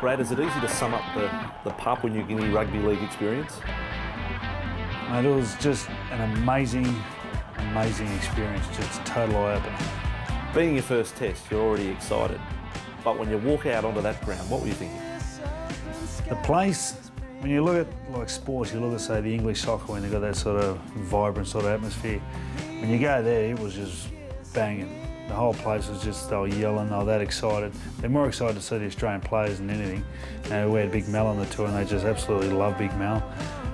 Brad, is it easy to sum up the, the Papua New Guinea Rugby League experience? Mate, it was just an amazing, amazing experience, just total eye-opener. Being your first test, you're already excited. But when you walk out onto that ground, what were you thinking? The place, when you look at like sports, you look at say the English soccer when they've got that sort of vibrant sort of atmosphere. When you go there, it was just banging. The whole place was just, they were yelling, they were that excited. They're more excited to see the Australian players than anything. And we had Big Mal on the tour and they just absolutely love Big Mal.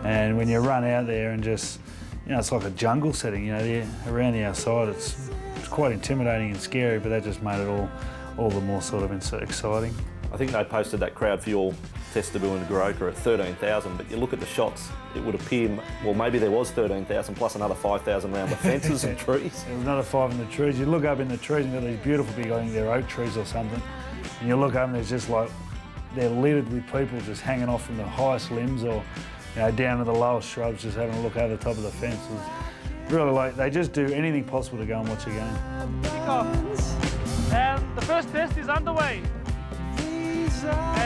And when you run out there and just, you know, it's like a jungle setting, you know, around the outside, it's, it's quite intimidating and scary, but that just made it all, all the more sort of exciting. I think they posted that crowd for your test debut in Goroka at 13,000, but you look at the shots, it would appear, well, maybe there was 13,000 plus another 5,000 around the fences and trees. There was another five in the trees. You look up in the trees and got these beautiful big, I think they're oak trees or something, and you look up and there's just like, they're littered with people just hanging off from the highest limbs or you know, down to the lowest shrubs, just having a look over the top of the fences. Really like, they just do anything possible to go and watch a game. And the first test is underway.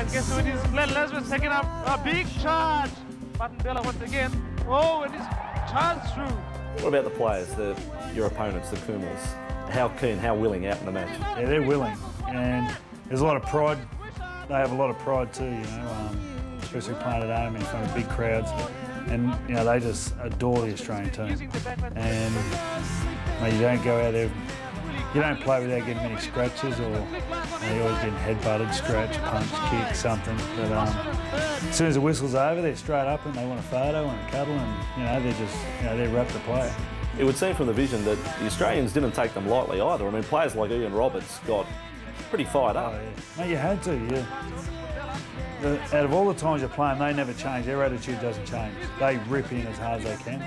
And guess who it is? Glenn Lazarus taking up a big charge. Button Bella once again. Oh, and he's charged through. What about the players, the, your opponents, the Kumuls? How keen, how willing out in the match? Yeah, they're willing. And there's a lot of pride. They have a lot of pride too, you know, um, especially playing at home in front of big crowds. And, you know, they just adore the Australian team. And mate, you don't go out there you don't play without getting many scratches or you always getting head-butted, scratch, punch, kick, something. But um, as soon as the whistle's over, they're straight up and they want a photo and a cuddle and, you know, they're just, you know, they're wrapped to play. It would seem from the vision that the Australians didn't take them lightly either. I mean, players like Ian Roberts got pretty fired up. Oh, yeah. Mate, you had to, yeah. The, out of all the times you're playing, they never change. Their attitude doesn't change. They rip in as hard as they can.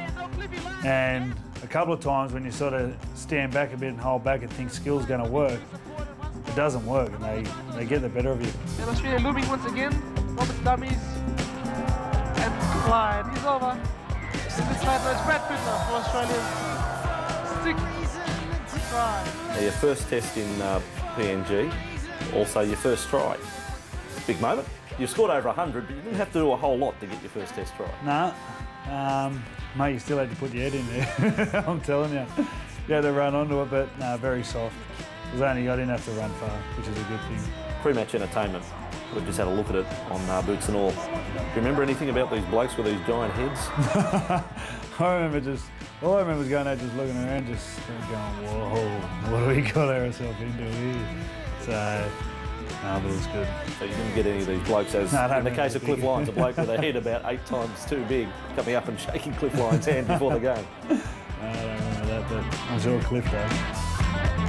And a couple of times when you sort of stand back a bit and hold back and think skill's going to work, it doesn't work and they, they get the better of you. And Australia looming once again. Robert Dummies and Clyde. He's over. In this fight, it's Brad Fittler for Australia's sixth try. Now, your first test in uh, PNG, also your first try. Big moment. You scored over 100, but you didn't have to do a whole lot to get your first test try. No. Nah, um, mate, you still had to put your head in there. I'm telling you. You had to run onto it, but no, very soft. Was only, I didn't have to run far, which is a good thing. Pre-match entertainment. We've just had a look at it on uh, Boots and All. Do you remember anything about these blokes with these giant heads? I remember just, all I remember was going out just looking around, just going, whoa, what do we got ourselves into here? So, no, but it was good. So you didn't get any of these blokes as, no, in the case of Cliff. Lyons, a bloke with a head about eight times too big, coming up and shaking Cliff Lyons' hand before the game. No, I don't remember that, but I'm sure Cliff does.